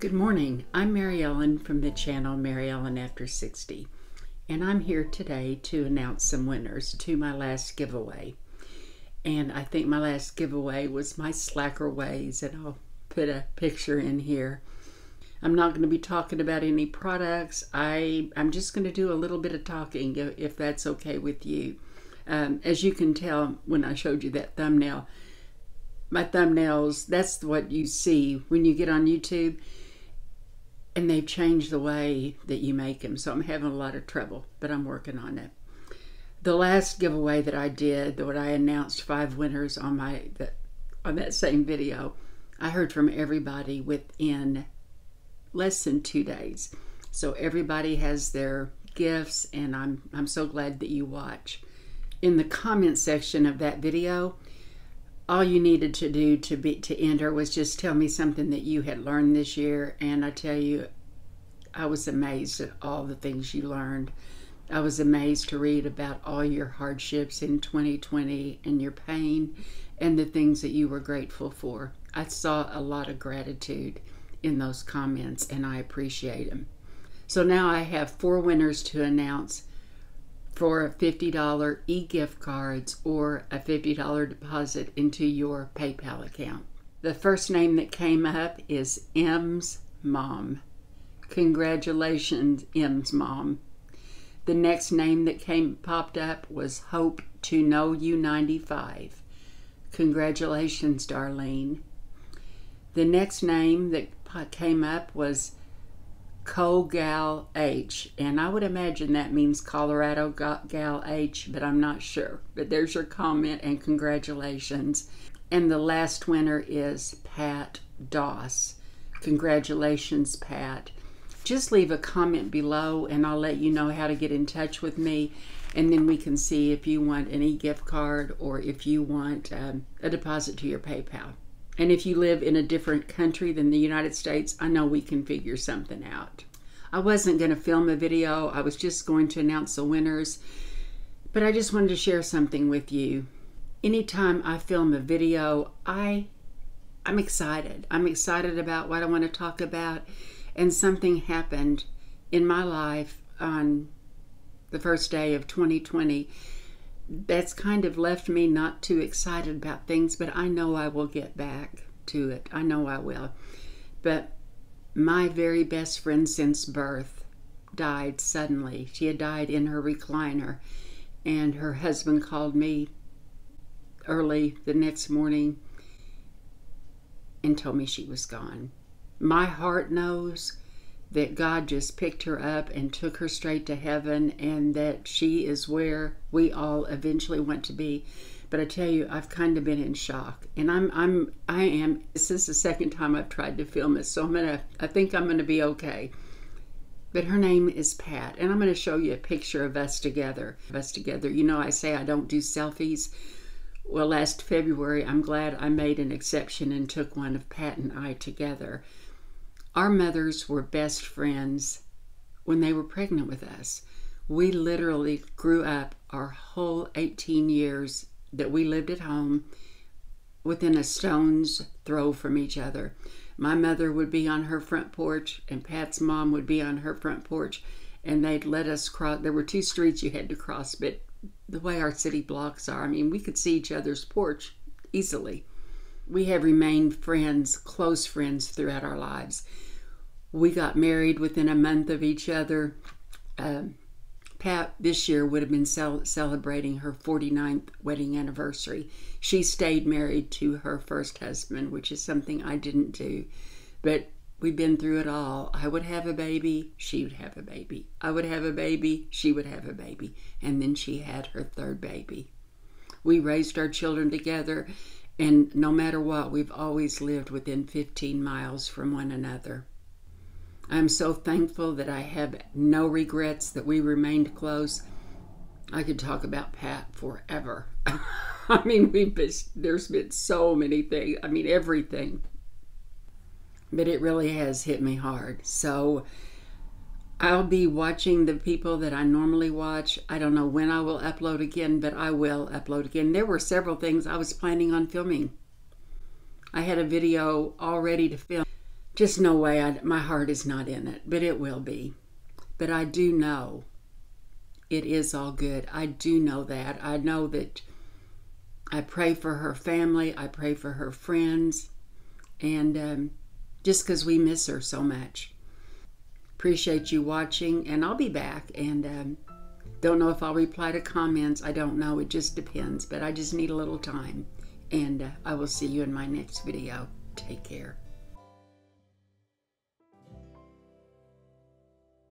Good morning. I'm Mary Ellen from the channel Mary Ellen After 60, and I'm here today to announce some winners to my last giveaway. And I think my last giveaway was my Slacker Ways, and I'll put a picture in here. I'm not going to be talking about any products. I, I'm just going to do a little bit of talking if that's okay with you. Um, as you can tell when I showed you that thumbnail, my thumbnails, that's what you see when you get on YouTube and they've changed the way that you make them. So I'm having a lot of trouble, but I'm working on it. The last giveaway that I did, that I announced five winners on my that on that same video, I heard from everybody within less than two days. So everybody has their gifts, and I'm I'm so glad that you watch. In the comment section of that video, all you needed to do to be to enter was just tell me something that you had learned this year and i tell you i was amazed at all the things you learned i was amazed to read about all your hardships in 2020 and your pain and the things that you were grateful for i saw a lot of gratitude in those comments and i appreciate them so now i have four winners to announce for $50 e-gift cards or a $50 deposit into your PayPal account. The first name that came up is M's mom. Congratulations, M's mom. The next name that came popped up was Hope to Know You 95. Congratulations, Darlene. The next name that came up was CoGal H, and I would imagine that means Colorado Gal H, but I'm not sure. But there's your comment and congratulations. And the last winner is Pat Doss. Congratulations, Pat. Just leave a comment below and I'll let you know how to get in touch with me. And then we can see if you want any gift card or if you want um, a deposit to your PayPal. And if you live in a different country than the United States, I know we can figure something out. I wasn't going to film a video, I was just going to announce the winners, but I just wanted to share something with you. Anytime I film a video, I I'm excited. I'm excited about what I want to talk about and something happened in my life on the first day of 2020 that's kind of left me not too excited about things, but I know I will get back to it. I know I will. But my very best friend since birth died suddenly. She had died in her recliner, and her husband called me early the next morning and told me she was gone. My heart knows that God just picked her up and took her straight to heaven and that she is where we all eventually want to be. But I tell you, I've kind of been in shock. And I'm I'm I am this is the second time I've tried to film it, so I'm gonna I think I'm gonna be okay. But her name is Pat, and I'm to show you a picture of us together. Of us together. You know, I say I don't do selfies. Well, last February, I'm glad I made an exception and took one of Pat and I together. Our mothers were best friends when they were pregnant with us. We literally grew up our whole 18 years that we lived at home within a stone's throw from each other. My mother would be on her front porch, and Pat's mom would be on her front porch, and they'd let us cross. There were two streets you had to cross, but the way our city blocks are, I mean, we could see each other's porch easily we have remained friends, close friends throughout our lives. We got married within a month of each other. Um, Pat this year would have been cel- celebrating her 49th wedding anniversary. She stayed married to her first husband, which is something I didn't do. But we've been through it all. I would have a baby, she would have a baby. I would have a baby, she would have a baby. And then she had her third baby. We raised our children together and no matter what, we've always lived within 15 miles from one another. I'm so thankful that I have no regrets that we remained close. I could talk about Pat forever. I mean, we've been, there's been so many things. I mean, everything. But it really has hit me hard. So I'll be watching the people that I normally watch. I don't know when I will upload again, but I will upload again. There were several things I was planning on filming. I had a video all ready to film just no way. I, my heart is not in it, but it will be. But I do know it is all good. I do know that. I know that I pray for her family, I pray for her friends, and um, just because we miss her so much. Appreciate you watching, and I'll be back. And um, don't know if I'll reply to comments. I don't know. It just depends. But I just need a little time. And uh, I will see you in my next video. Take care.